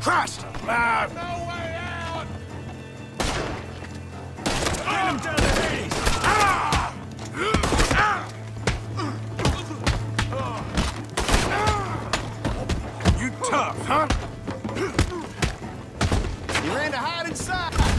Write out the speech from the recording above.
Crashed! Ah! Uh, no way out! Get him down the Hades! Ah! You tough, huh? You ran to hide inside!